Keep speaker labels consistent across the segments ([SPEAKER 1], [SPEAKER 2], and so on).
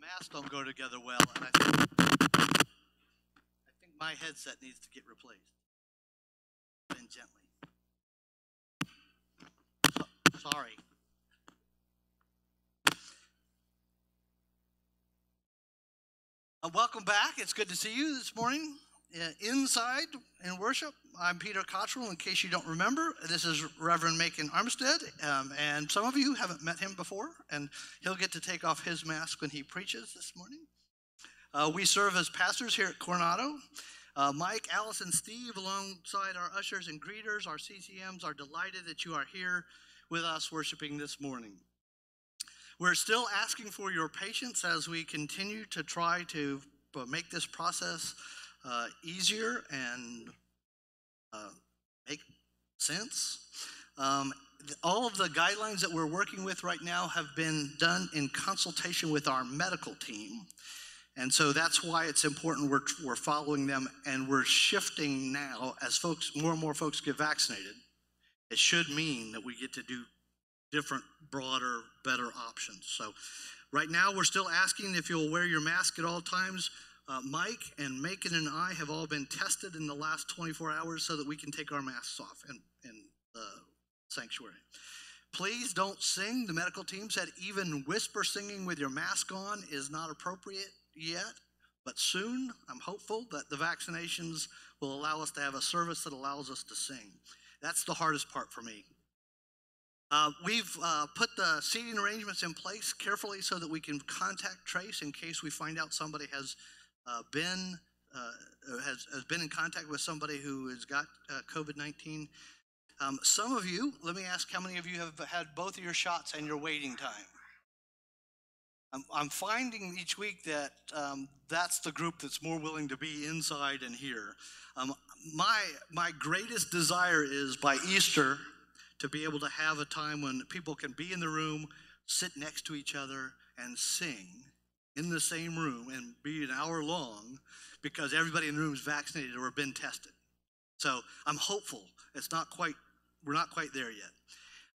[SPEAKER 1] masks don't go together well, and I think, I think my headset needs to get replaced. And gently. So- Sorry. Uh, welcome back. It's good to see you this morning inside in worship. I'm Peter Cottrell. In case you don't remember, this is Reverend Macon Armistead, um, and some of you haven't met him before, and he'll get to take off his mask when he preaches this morning. Uh, we serve as pastors here at Coronado. Uh, Mike, and Steve, alongside our ushers and greeters, our CCMs, are delighted that you are here with us worshiping this morning. We're still asking for your patience as we continue to try to uh, make this process uh, easier and uh, make sense. Um, all of the guidelines that we're working with right now have been done in consultation with our medical team. And so that's why it's important we're, we're following them and we're shifting now as folks, more and more folks get vaccinated. It should mean that we get to do different, broader, better options. So, right now, we're still asking if you'll wear your mask at all times. Uh, Mike and Macon and I have all been tested in the last 24 hours so that we can take our masks off in, in the sanctuary. Please don't sing. The medical team said even whisper singing with your mask on is not appropriate yet, but soon I'm hopeful that the vaccinations will allow us to have a service that allows us to sing. That's the hardest part for me. Uh, we've uh, put the seating arrangements in place carefully so that we can contact trace in case we find out somebody has uh, been uh, has, has been in contact with somebody who has got uh, COVID 19. Um, some of you, let me ask how many of you have had both of your shots and your waiting time? I'm, I'm finding each week that um, that's the group that's more willing to be inside and here. Um, my, my greatest desire is by Easter to be able to have a time when people can be in the room, sit next to each other, and sing in the same room and be an hour long because everybody in the room is vaccinated or been tested. So I'm hopeful. It's not quite, we're not quite there yet.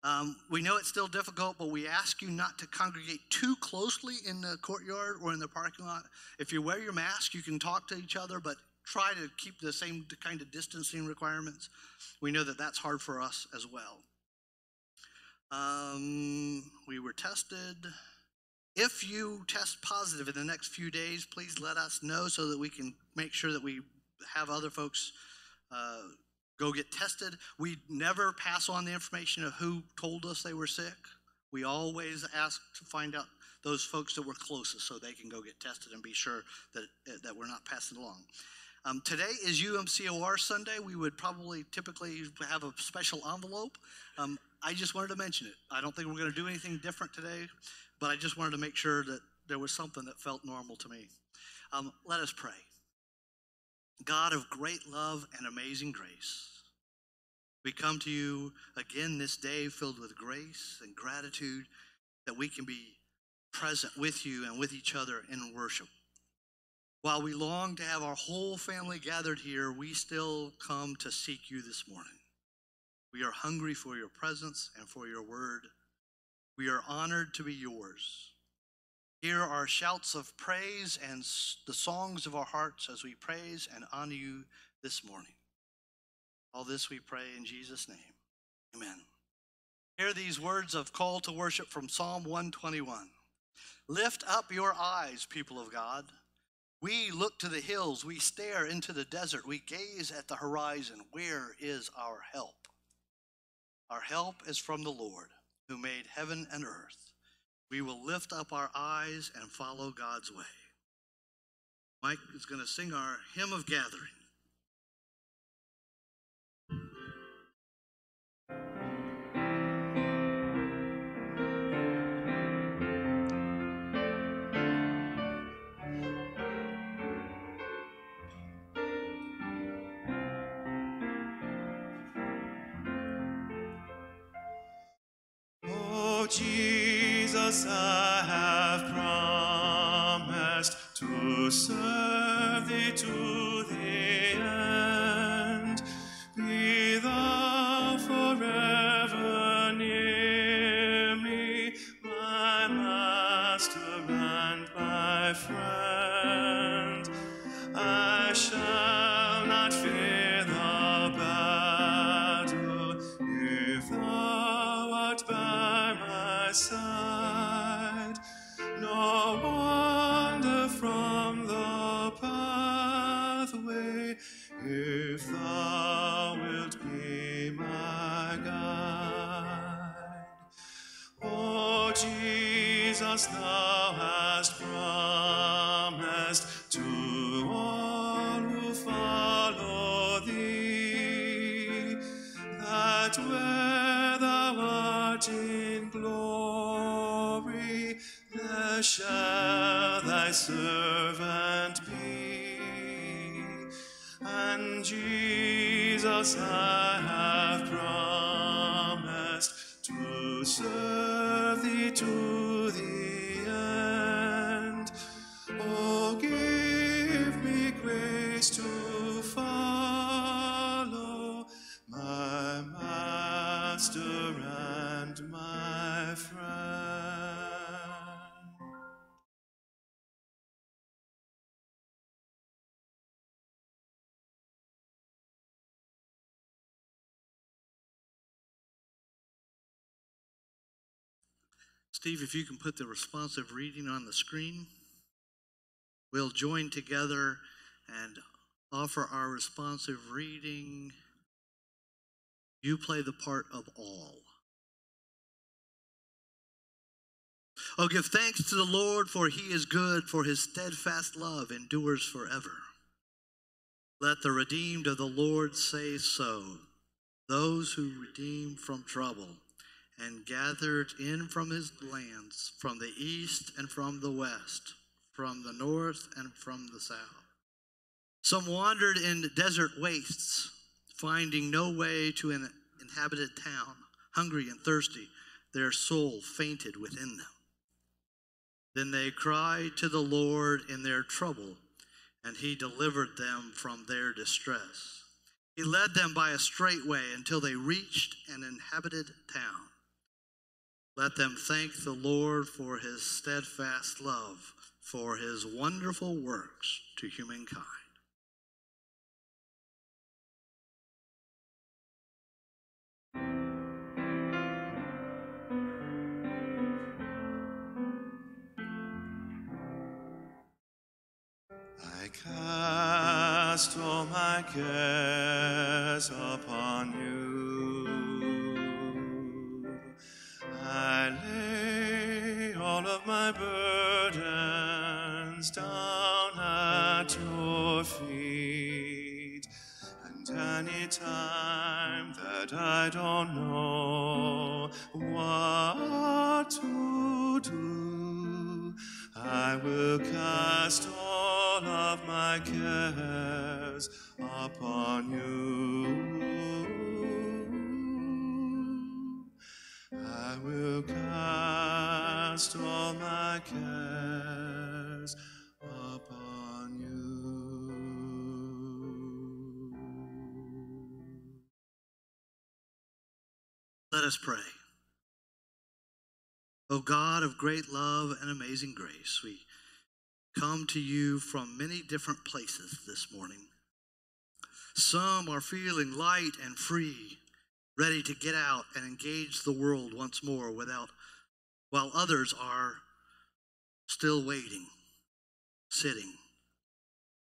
[SPEAKER 1] Um, we know it's still difficult, but we ask you not to congregate too closely in the courtyard or in the parking lot. If you wear your mask, you can talk to each other, but try to keep the same kind of distancing requirements. We know that that's hard for us as well. Um, we were tested. If you test positive in the next few days, please let us know so that we can make sure that we have other folks uh, go get tested. We never pass on the information of who told us they were sick. We always ask to find out those folks that were closest so they can go get tested and be sure that, that we're not passing along. Um, today is UMCOR Sunday. We would probably typically have a special envelope. Um, I just wanted to mention it. I don't think we're going to do anything different today, but I just wanted to make sure that there was something that felt normal to me. Um, let us pray. God of great love and amazing grace, we come to you again this day filled with grace and gratitude that we can be present with you and with each other in worship. While we long to have our whole family gathered here, we still come to seek you this morning. We are hungry for your presence and for your word. We are honored to be yours. Hear our shouts of praise and the songs of our hearts as we praise and honor you this morning. All this we pray in Jesus' name. Amen. Hear these words of call to worship from Psalm 121. Lift up your eyes, people of God. We look to the hills, we stare into the desert, we gaze at the horizon. Where is our help? Our help is from the Lord, who made heaven and earth. We will lift up our eyes and follow God's way. Mike is going to sing our hymn of gathering.
[SPEAKER 2] Jesus, I have promised to serve Jesus, thou hast promised to all who follow thee that where thou art in glory, there shall thy servant be. And Jesus, I have
[SPEAKER 1] Steve, if you can put the responsive reading on the screen, we'll join together and offer our responsive reading. You play the part of all. Oh, give thanks to the Lord, for he is good, for his steadfast love endures forever. Let the redeemed of the Lord say so, those who redeem from trouble and gathered in from his lands, from the east and from the west, from the north and from the south. Some wandered in desert wastes, finding no way to an inhabited town, hungry and thirsty, their soul fainted within them. Then they cried to the Lord in their trouble, and he delivered them from their distress. He led them by a straight way until they reached an inhabited town. Let them thank the Lord for his steadfast love, for his wonderful works to humankind.
[SPEAKER 2] I cast all my cares upon you. Burdens down at your feet. And any time that I don't know what to do, I will cast all of my cares upon you. I will cast all my cares upon you.
[SPEAKER 1] Let us pray. O God of great love and amazing grace, we come to you from many different places this morning. Some are feeling light and free, ready to get out and engage the world once more without while others are still waiting, sitting,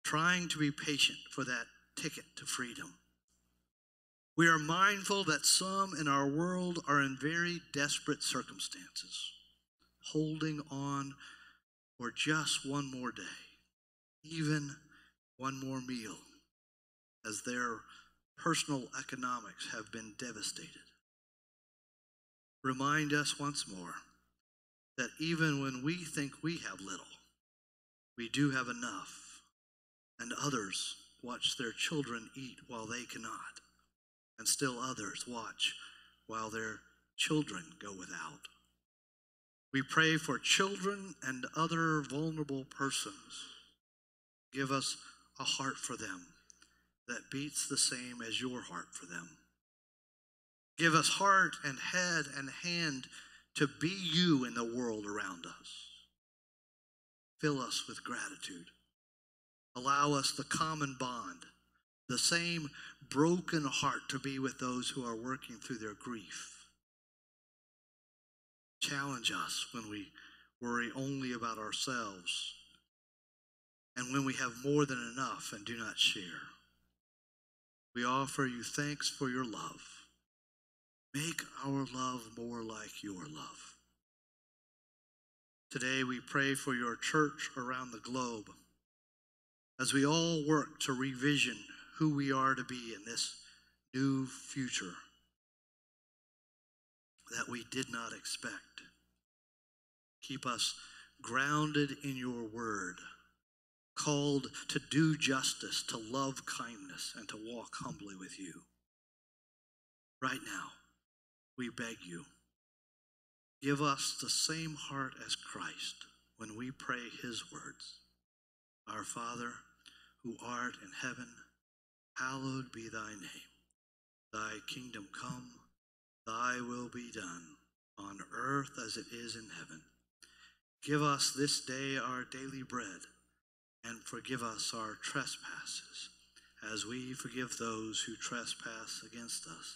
[SPEAKER 1] trying to be patient for that ticket to freedom. We are mindful that some in our world are in very desperate circumstances, holding on for just one more day, even one more meal, as their personal economics have been devastated. Remind us once more that even when we think we have little, we do have enough, and others watch their children eat while they cannot and still others watch while their children go without. We pray for children and other vulnerable persons. Give us a heart for them that beats the same as your heart for them. Give us heart and head and hand to be you in the world around us. Fill us with gratitude. Allow us the common bond the same broken heart to be with those who are working through their grief. Challenge us when we worry only about ourselves and when we have more than enough and do not share. We offer you thanks for your love. Make our love more like your love. Today we pray for your church around the globe as we all work to revision who we are to be in this new future that we did not expect. Keep us grounded in your word, called to do justice, to love kindness, and to walk humbly with you. Right now, we beg you, give us the same heart as Christ when we pray his words. Our Father, who art in heaven, hallowed be thy name. Thy kingdom come, thy will be done, on earth as it is in heaven. Give us this day our daily bread, and forgive us our trespasses, as we forgive those who trespass against us.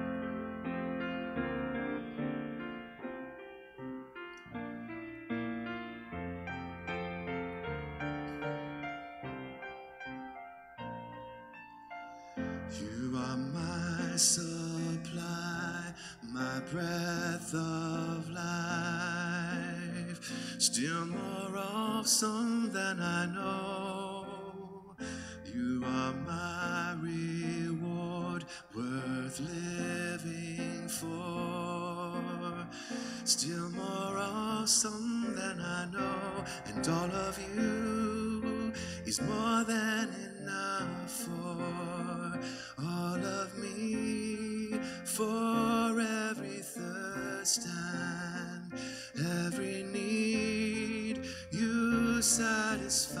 [SPEAKER 2] supply, my breath of life, still more awesome than I know. You are my reward, worth living for. Still more awesome than I know, and all of you is more than satisfy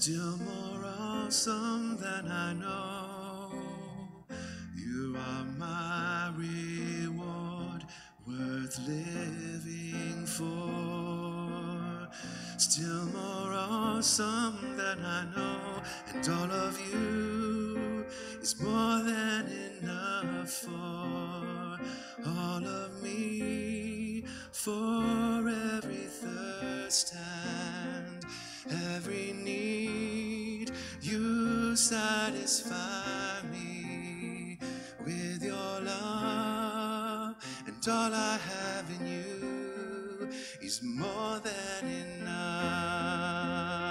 [SPEAKER 2] still more awesome than I know. You are my reward, worth living for. Still more awesome than I know, and all of you satisfy me with your love, and all I have in you is more than enough.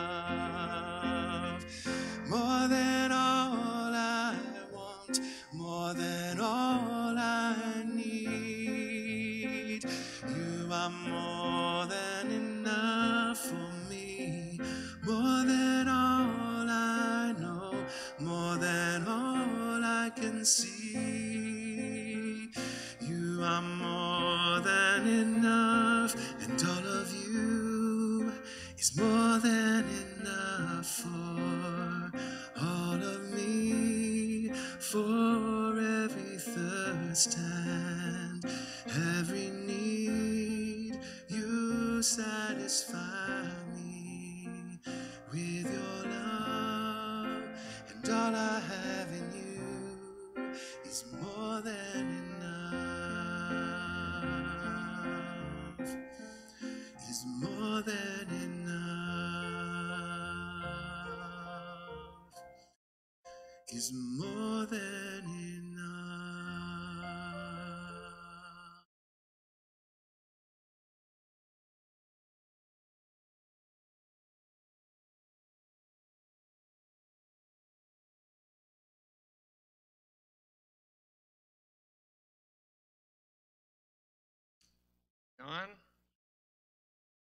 [SPEAKER 3] On?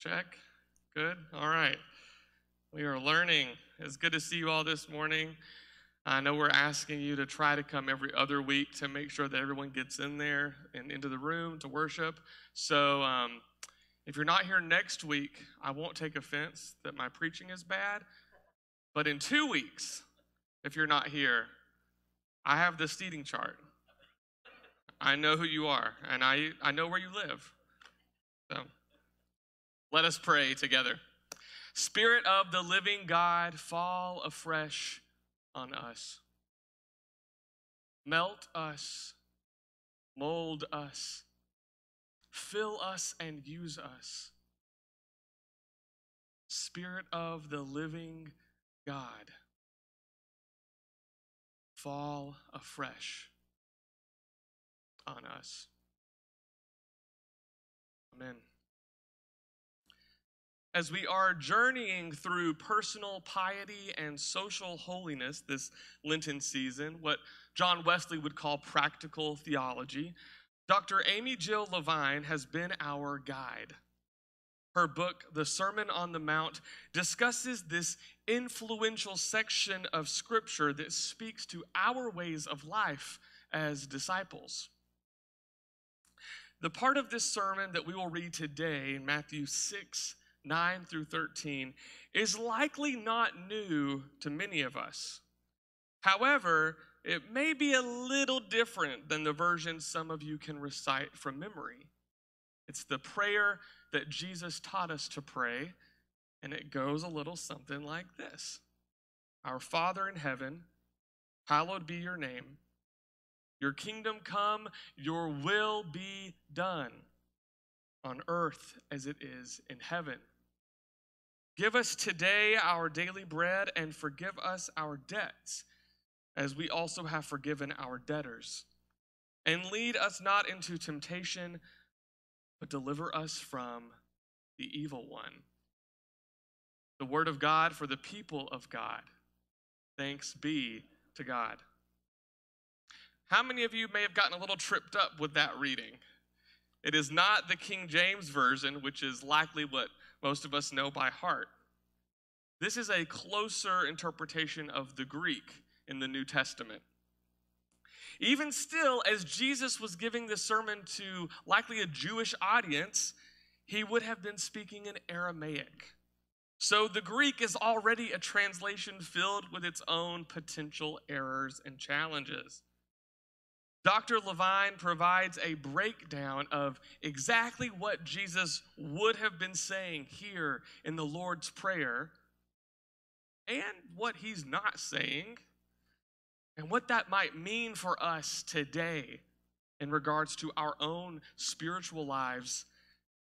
[SPEAKER 3] Check. Good. All right. We are learning. It's good to see you all this morning. I know we're asking you to try to come every other week to make sure that everyone gets in there and into the room to worship. So, um, if you're not here next week, I won't take offense that my preaching is bad. But in two weeks, if you're not here, I have the seating chart. I know who you are, and I, I know where you live. Let us pray together. Spirit of the living God, fall afresh on us. Melt us, mold us, fill us, and use us. Spirit of the living God, fall afresh on us. Amen. As we are journeying through personal piety and social holiness this Lenten season, what John Wesley would call practical theology, Dr. Amy Jill Levine has been our guide. Her book, The Sermon on the Mount, discusses this influential section of Scripture that speaks to our ways of life as disciples. The part of this sermon that we will read today in Matthew 6 9 through 13 is likely not new to many of us. However, it may be a little different than the version some of you can recite from memory. It's the prayer that Jesus taught us to pray, and it goes a little something like this Our Father in heaven, hallowed be your name. Your kingdom come, your will be done on earth as it is in heaven. Give us today our daily bread and forgive us our debts, as we also have forgiven our debtors. And lead us not into temptation, but deliver us from the evil one. The word of God for the people of God. Thanks be to God. How many of you may have gotten a little tripped up with that reading? It is not the King James Version, which is likely what most of us know by heart. This is a closer interpretation of the Greek in the New Testament. Even still, as Jesus was giving the sermon to likely a Jewish audience, he would have been speaking in Aramaic. So the Greek is already a translation filled with its own potential errors and challenges. Dr. Levine provides a breakdown of exactly what Jesus would have been saying here in the Lord's Prayer and what he's not saying and what that might mean for us today in regards to our own spiritual lives,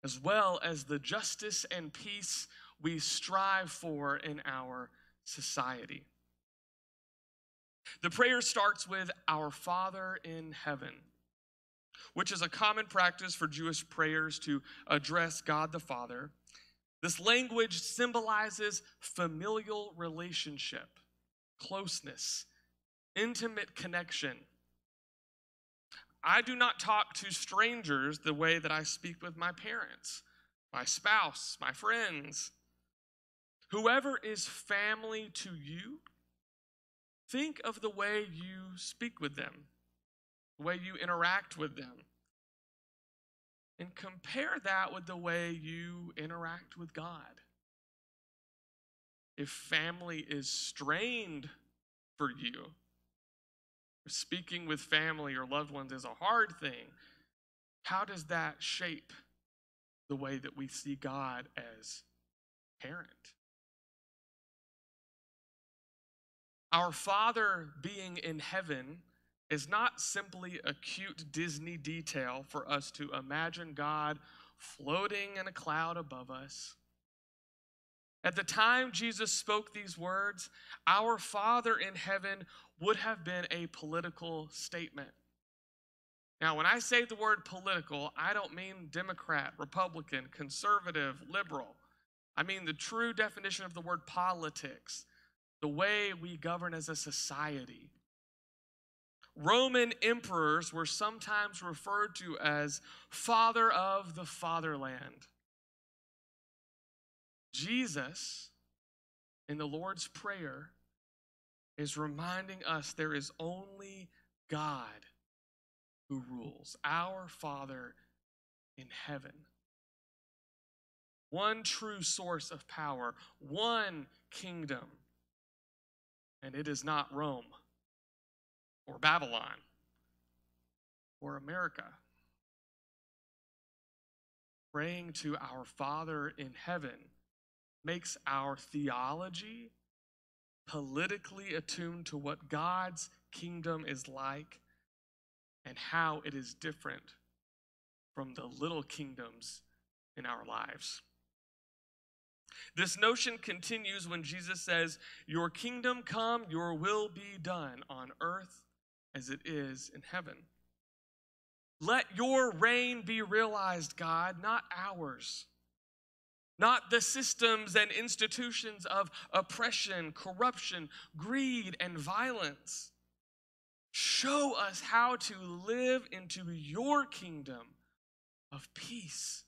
[SPEAKER 3] as well as the justice and peace we strive for in our society. The prayer starts with Our Father in heaven, which is a common practice for Jewish prayers to address God the Father. This language symbolizes familial relationship, closeness, intimate connection. I do not talk to strangers the way that I speak with my parents, my spouse, my friends. Whoever is family to you, think of the way you speak with them, the way you interact with them, and compare that with the way you interact with God. If family is strained for you, speaking with family or loved ones is a hard thing, how does that shape the way that we see God as parent? Our Father being in heaven is not simply a cute Disney detail for us to imagine God floating in a cloud above us. At the time Jesus spoke these words, our Father in heaven would have been a political statement. Now, when I say the word political, I don't mean Democrat, Republican, conservative, liberal. I mean the true definition of the word politics, the way we govern as a society. Roman emperors were sometimes referred to as father of the fatherland. Jesus in the Lord's Prayer is reminding us there is only God who rules, our Father in heaven. One true source of power, one kingdom. And it is not Rome or Babylon or America. Praying to our Father in heaven makes our theology politically attuned to what God's kingdom is like and how it is different from the little kingdoms in our lives. This notion continues when Jesus says, Your kingdom come, your will be done on earth as it is in heaven. Let your reign be realized, God, not ours. Not the systems and institutions of oppression, corruption, greed, and violence. Show us how to live into your kingdom of peace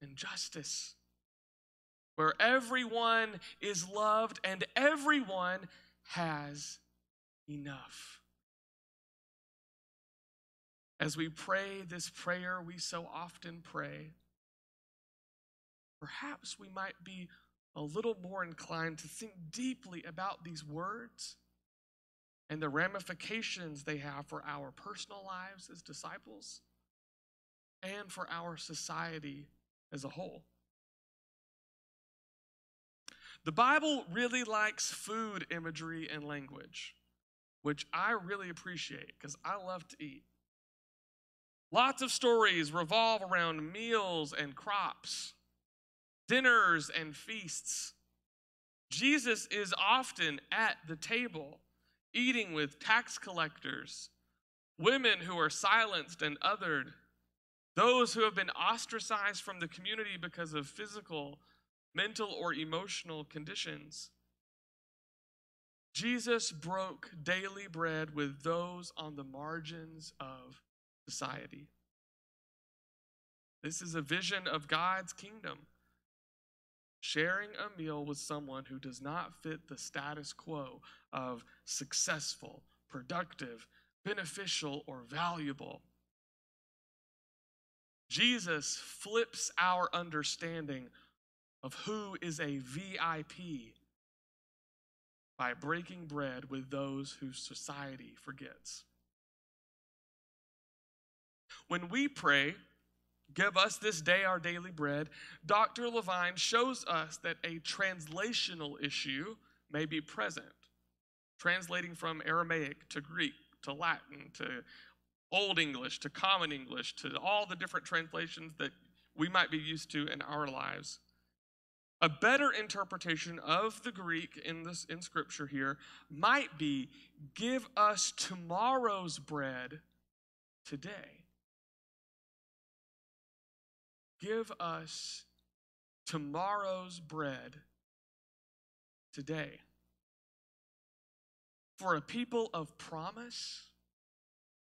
[SPEAKER 3] and justice, where everyone is loved and everyone has enough. As we pray this prayer we so often pray, perhaps we might be a little more inclined to think deeply about these words and the ramifications they have for our personal lives as disciples and for our society as a whole. The Bible really likes food imagery and language, which I really appreciate because I love to eat. Lots of stories revolve around meals and crops, dinners and feasts. Jesus is often at the table, eating with tax collectors, women who are silenced and othered, those who have been ostracized from the community because of physical, mental, or emotional conditions. Jesus broke daily bread with those on the margins of society. This is a vision of God's kingdom. Sharing a meal with someone who does not fit the status quo of successful, productive, beneficial, or valuable. Jesus flips our understanding of who is a VIP by breaking bread with those whose society forgets. When we pray, Give us this day our daily bread, Dr. Levine shows us that a translational issue may be present, translating from Aramaic to Greek to Latin to Old English to Common English to all the different translations that we might be used to in our lives. A better interpretation of the Greek in this in scripture here might be give us tomorrow's bread today. Give us tomorrow's bread today. For a people of promise,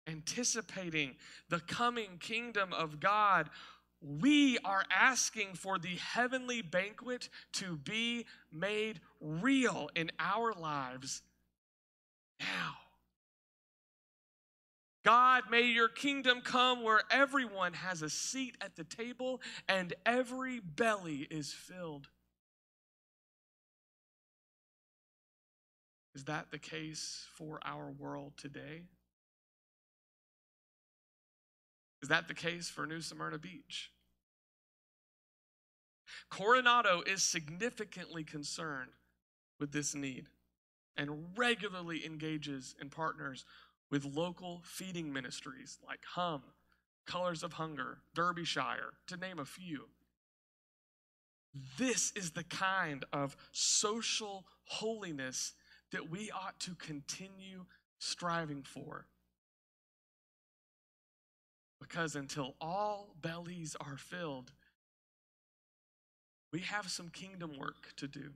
[SPEAKER 3] anticipating the coming kingdom of God, we are asking for the heavenly banquet to be made real in our lives now. God, may your kingdom come where everyone has a seat at the table and every belly is filled. Is that the case for our world today? Is that the case for New Smyrna Beach? Coronado is significantly concerned with this need and regularly engages and partners with local feeding ministries like Hum, Colors of Hunger, Derbyshire, to name a few. This is the kind of social holiness that we ought to continue striving for. Because until all bellies are filled, we have some kingdom work to do.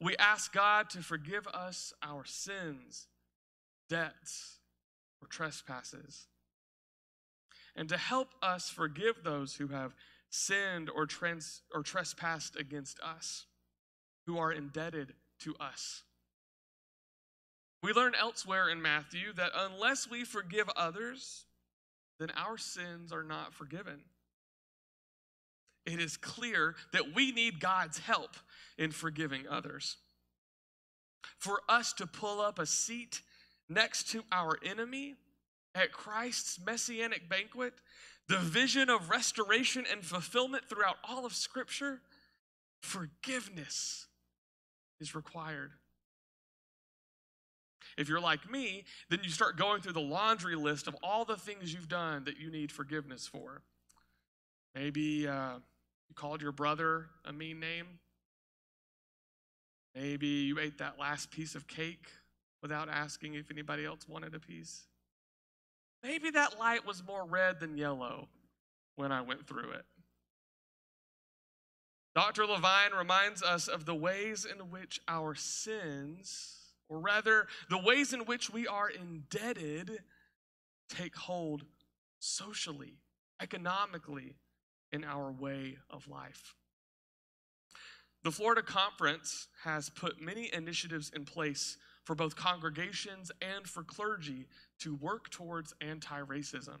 [SPEAKER 3] We ask God to forgive us our sins, debts, or trespasses, and to help us forgive those who have sinned or, trans, or trespassed against us, who are indebted to us. We learn elsewhere in Matthew that unless we forgive others, then our sins are not forgiven. It is clear that we need God's help in forgiving others. For us to pull up a seat next to our enemy at Christ's messianic banquet, the vision of restoration and fulfillment throughout all of Scripture, forgiveness is required. If you're like me, then you start going through the laundry list of all the things you've done that you need forgiveness for. Maybe uh, you called your brother a mean name. Maybe you ate that last piece of cake without asking if anybody else wanted a piece. Maybe that light was more red than yellow when I went through it. Dr. Levine reminds us of the ways in which our sins, or rather, the ways in which we are indebted, take hold socially, economically, in our way of life. The Florida Conference has put many initiatives in place for both congregations and for clergy to work towards anti racism.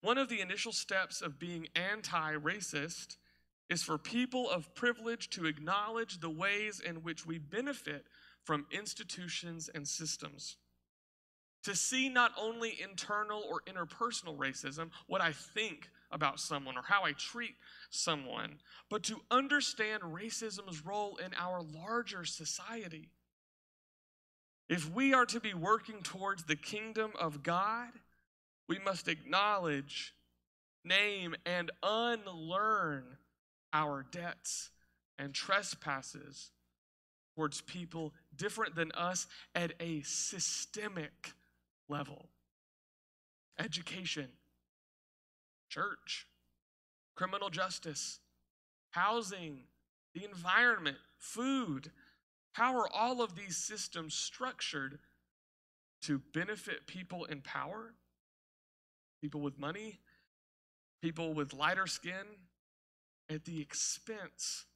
[SPEAKER 3] One of the initial steps of being anti racist is for people of privilege to acknowledge the ways in which we benefit from institutions and systems. To see not only internal or interpersonal racism, what I think about someone or how I treat someone, but to understand racism's role in our larger society. If we are to be working towards the kingdom of God, we must acknowledge, name, and unlearn our debts and trespasses towards people different than us at a systemic level. Education, church, criminal justice, housing, the environment, food. How are all of these systems structured to benefit people in power, people with money, people with lighter skin, at the expense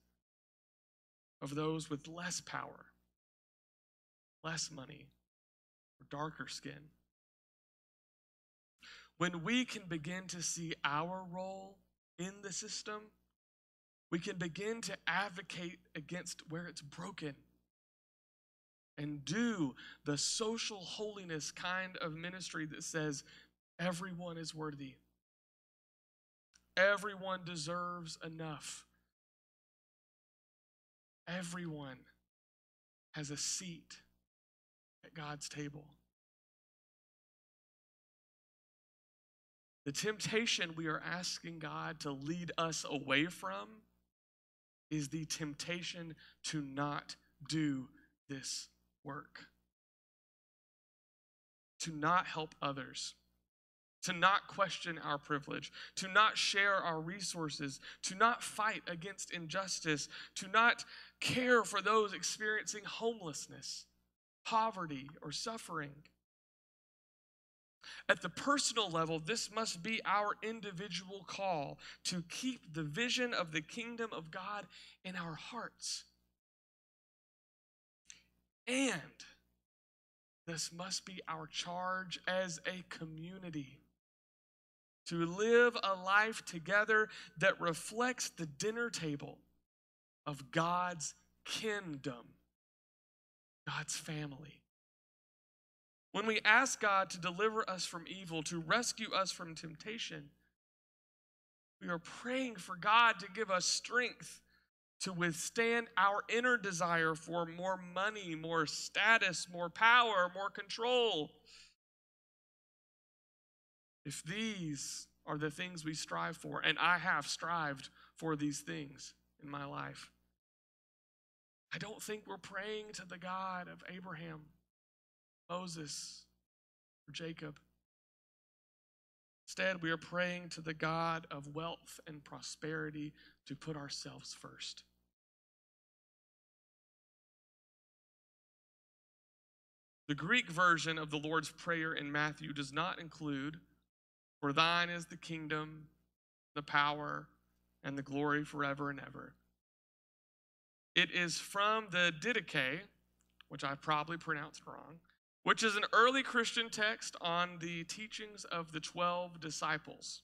[SPEAKER 3] of those with less power, less money, or darker skin? When we can begin to see our role in the system, we can begin to advocate against where it's broken and do the social holiness kind of ministry that says everyone is worthy, everyone deserves enough, everyone has a seat at God's table. The temptation we are asking God to lead us away from is the temptation to not do this work, to not help others, to not question our privilege, to not share our resources, to not fight against injustice, to not care for those experiencing homelessness, poverty, or suffering. At the personal level, this must be our individual call to keep the vision of the kingdom of God in our hearts. And this must be our charge as a community to live a life together that reflects the dinner table of God's kingdom, God's family. When we ask God to deliver us from evil, to rescue us from temptation, we are praying for God to give us strength to withstand our inner desire for more money, more status, more power, more control. If these are the things we strive for, and I have strived for these things in my life, I don't think we're praying to the God of Abraham Moses or Jacob. Instead, we are praying to the God of wealth and prosperity to put ourselves first. The Greek version of the Lord's Prayer in Matthew does not include, For thine is the kingdom, the power, and the glory forever and ever. It is from the Didache, which I probably pronounced wrong, which is an early Christian text on the teachings of the 12 disciples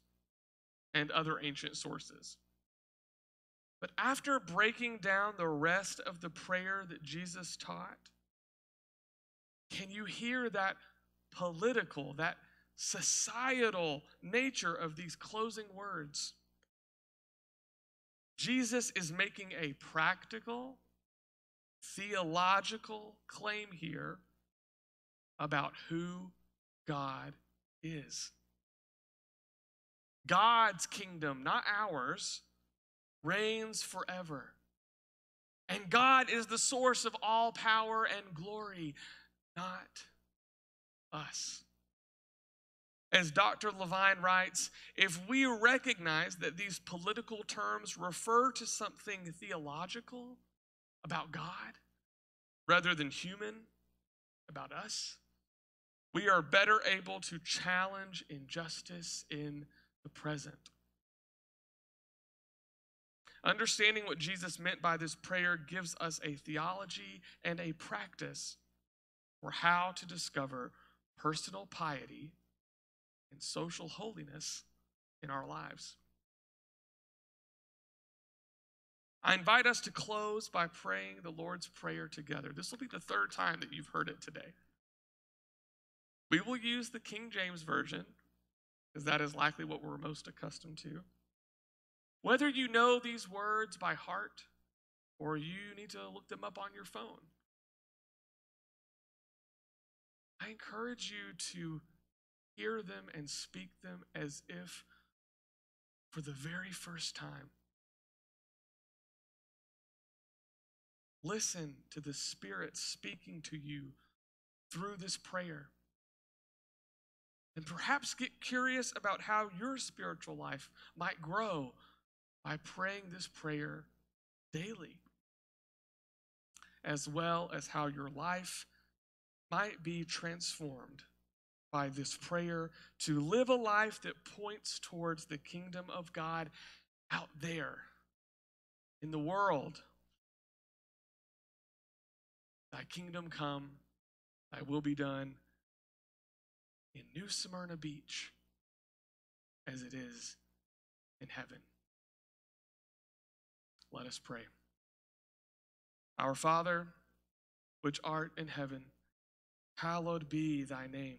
[SPEAKER 3] and other ancient sources. But after breaking down the rest of the prayer that Jesus taught, can you hear that political, that societal nature of these closing words? Jesus is making a practical, theological claim here about who God is. God's kingdom, not ours, reigns forever. And God is the source of all power and glory, not us. As Dr. Levine writes, if we recognize that these political terms refer to something theological about God rather than human about us, we are better able to challenge injustice in the present. Understanding what Jesus meant by this prayer gives us a theology and a practice for how to discover personal piety and social holiness in our lives. I invite us to close by praying the Lord's Prayer together. This will be the third time that you've heard it today. We will use the King James Version, because that is likely what we're most accustomed to. Whether you know these words by heart or you need to look them up on your phone, I encourage you to hear them and speak them as if for the very first time. Listen to the Spirit speaking to you through this prayer. And perhaps get curious about how your spiritual life might grow by praying this prayer daily, as well as how your life might be transformed by this prayer to live a life that points towards the kingdom of God out there in the world. Thy kingdom come, thy will be done in New Smyrna Beach as it is in heaven. Let us pray. Our Father, which art in heaven, hallowed be thy name.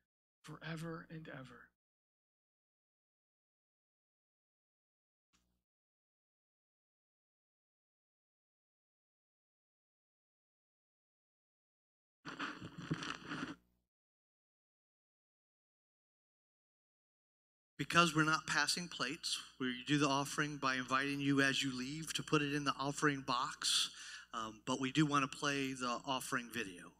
[SPEAKER 3] forever and ever.
[SPEAKER 1] Because we're not passing plates, we do the offering by inviting you as you leave to put it in the offering box. Um, but we do want to play the offering video.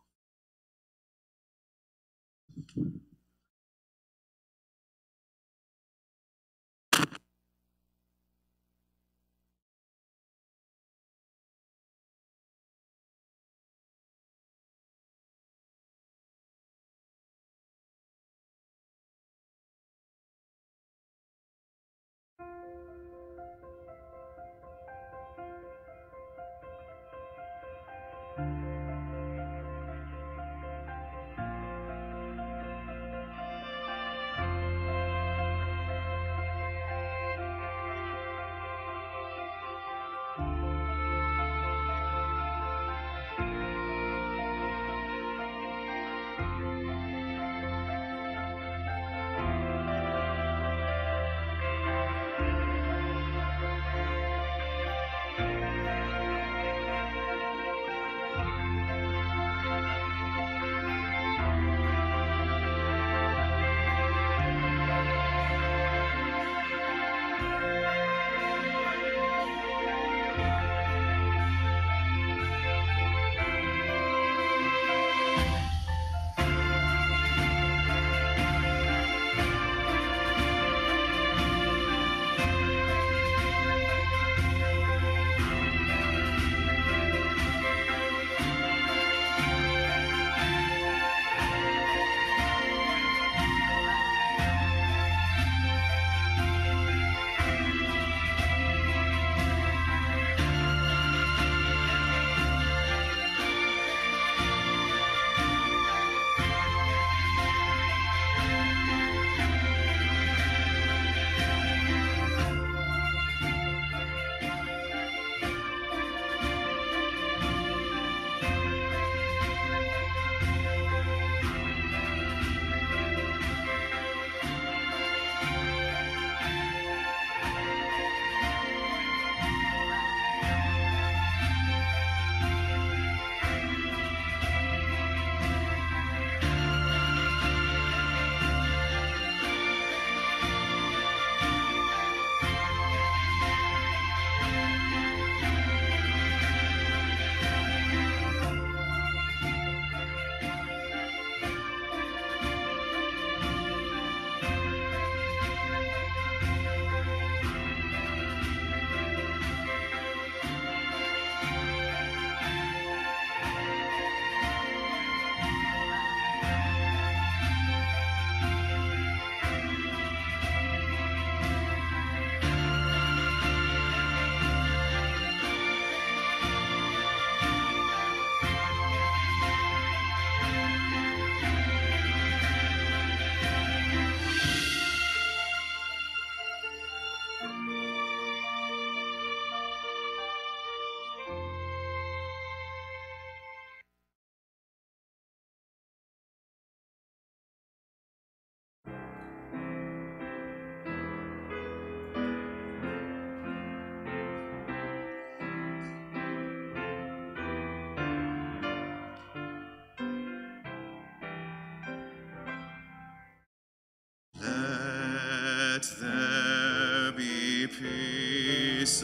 [SPEAKER 2] Peace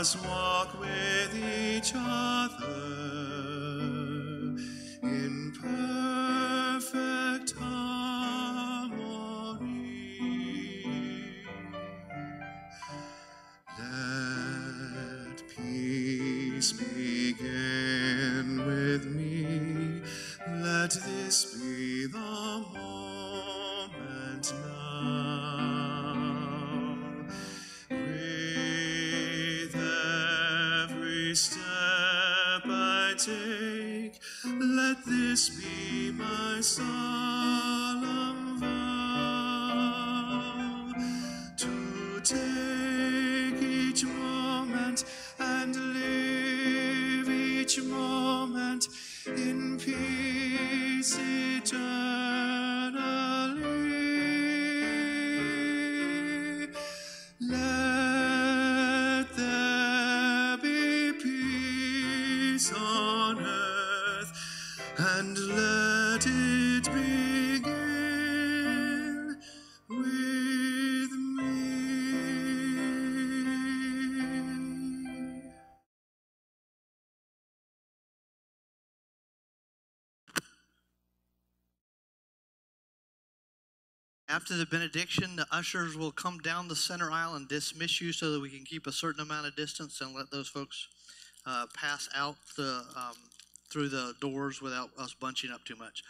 [SPEAKER 2] Let us to take each moment
[SPEAKER 1] After the benediction, the ushers will come down the center aisle and dismiss you so that we can keep a certain amount of distance and let those folks uh, pass out the um, through the doors without us bunching up too much.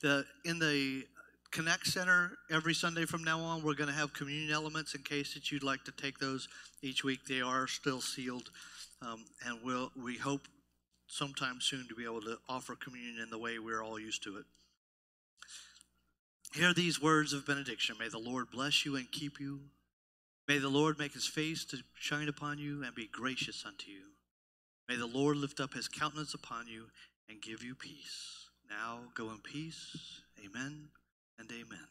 [SPEAKER 1] The in the Connect Center every Sunday from now on, we're going to have communion elements in case that you'd like to take those each week. They are still sealed, um, and we'll we hope sometime soon to be able to offer communion in the way we're all used to it. Hear these words of benediction. May the Lord bless you and keep you. May the Lord make his face to shine upon you and be gracious unto you. May the Lord lift up his countenance upon you and give you peace. Now go in peace. Amen and amen.